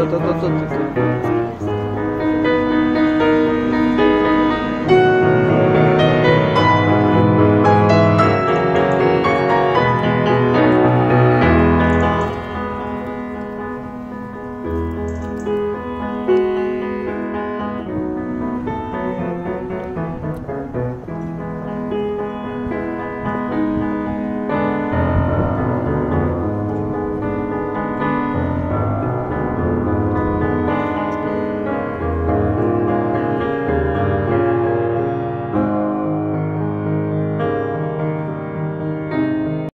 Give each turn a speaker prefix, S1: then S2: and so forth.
S1: とととととと。